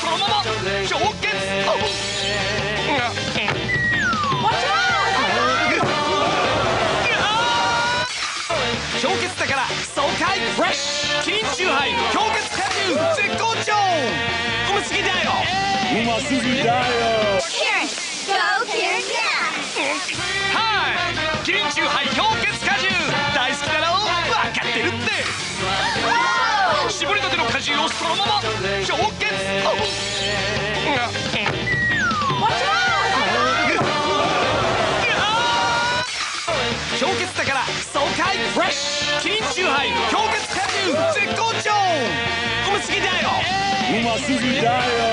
そのまま氷結氷結だから爽快フレッシュ氷結絶好調うますぎだようますぎだよはい氷結果汁大好きだろ分かってるって絞りたての果汁をそのまま氷結氷結だから爽快フレッシュキリンチューハイ氷結果汁絶好調。うますぎだよ。うますぎだよ。